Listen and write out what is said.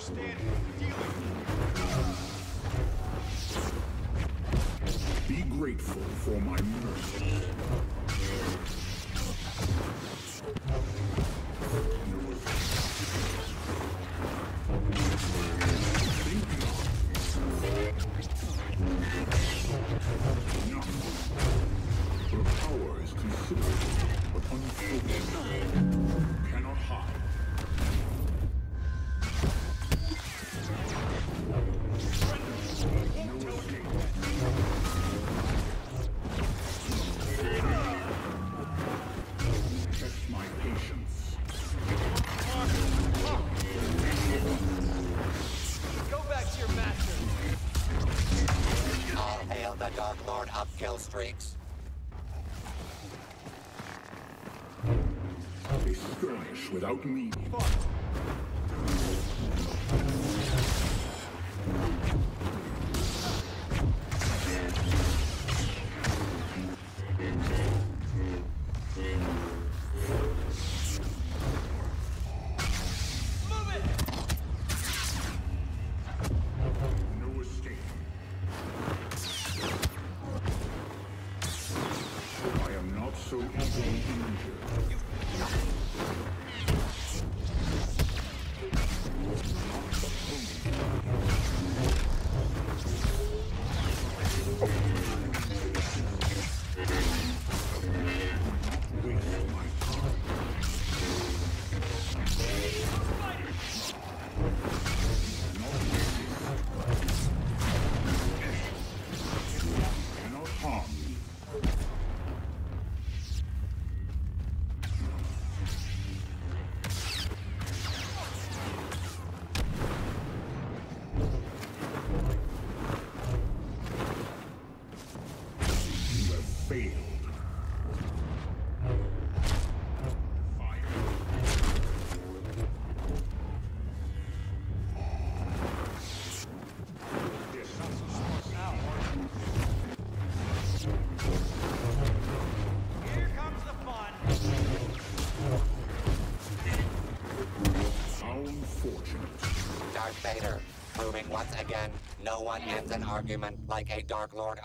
standing. Dealing. Be grateful for my mercy. The Dark Lord of Kill Streaks. A skirmish without me. Move Darth Vader, proving once again no one ends an argument like a Dark Lord